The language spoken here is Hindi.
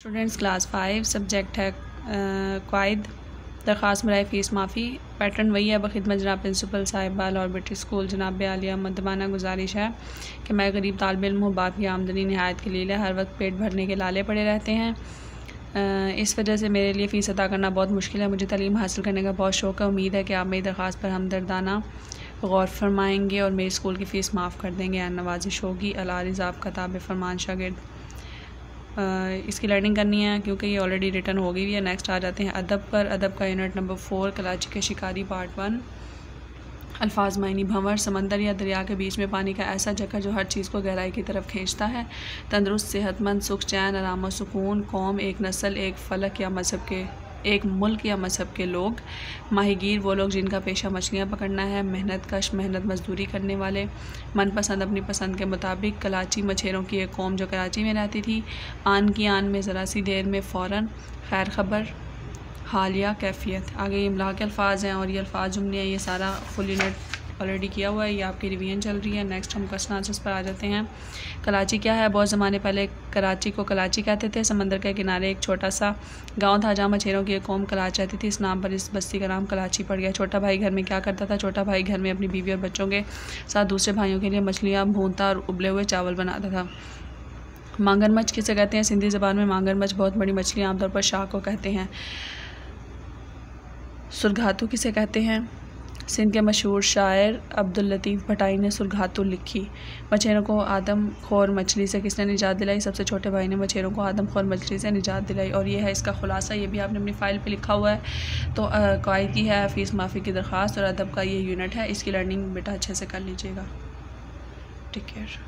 स्टूडेंट्स क्लास फाइव, सब्जेक्ट है कायद दरख्वास्त मराए फ़ीस माफ़ी। पैटर्न वही है बखिदमत जनाब प्रिंसिपल साहिबा ऑर्बिटरी स्कूल, जनाब आलिया मदमाना गुजारिश है कि मैं गरीब तालब इम हूँ बाप की आमदनी नहायत के लिए हर वक्त पेट भरने के लाले पड़े रहते हैं। इस वजह से मेरे लिए फ़ीस अदा करना बहुत मुश्किल है, मुझे तलीम हासिल करने का बहुत शौक़ है। उम्मीद है कि आप मेरी दरख्वास्त पर हमदर्दाना गौर फरमाएँगे और मेरी स्कूल की फ़ीस माफ़ कर देंगे। या नवाजिश होगी। अला रिज़ाब कताब फरमान शागिर्द। इसकी लर्निंग करनी है, क्योंकि ये ऑलरेडी रिटर्न हो गई हुई है। नेक्स्ट आ जाते हैं अदब पर। अदब का यूनिट नंबर फोर कराची के शिकारी पार्ट वन अल्फाज मायनी भंवर, समंदर या दरिया के बीच में पानी का ऐसा जगह जो हर चीज़ को गहराई की तरफ़ खींचता है। तंदरुस्त, सेहतमंद, सुख, चैन, आराम सुकून, कौम, एक नस्ल, एक फ़लक या मज़हब के एक मुल्क या मज़हब के लोग। माहीगीर वो लोग जिनका पेशा मछलियाँ पकड़ना है, मेहनत कश, मेहनत मजदूरी करने वाले। मनपसंद अपनी पसंद के मुताबिक कलाची मछेरों की एक कौम जो कराची में रहती थी, आन की आन में ज़रा सी देर में फ़ौर खैर ख़बर, हालिया, कैफियत। आगे इमला के अल्फाज हैं और ये अल्फाज, जुमले हैं, ये सारा फुल यूनिट ऑलरेडी किया हुआ है, ये आपकी रिवीजन चल रही है। नेक्स्ट हम क्वेश्चन आंसर्स पर आ जाते हैं। कराची क्या है? बहुत ज़माने पहले कराची को कराची कहते थे। समंदर के किनारे एक छोटा सा गाँव था, जहाँ मछेरों की एक कौम कराची रहती थी। इस नाम पर इस बस्ती का नाम कराची पड़ गया। छोटा भाई घर में क्या करता था? छोटा भाई घर में अपनी बीवी और बच्चों के साथ दूसरे भाइयों के लिए मछलियाँ भूनता और उबले हुए चावल बनाता था। मांगन मछ किसे कहते हैं? सिंधी ज़बान में मांगन मछ बहुत बड़ी मछली आमतौर पर शाह को कहते हैं। सुरघातु किसे कहते हैं? सिंध के मशहूर शायर अब्दुल लतीफ़ भटाई ने सुरघातु लिखी, मछेरों को आदम खोर मछली से किसने निजात दिलाई? सबसे छोटे भाई ने मछेरों को आदम खोर मछली से निजात दिलाई। और यह है इसका खुलासा, ये भी आपने अपनी फ़ाइल पर लिखा हुआ है। तो कायद की है, फ़ीस माफ़ी की दरख्वास्त और अदब का ये यूनिट है। इसकी लर्निंग बेटा अच्छे से कर लीजिएगा। Take care.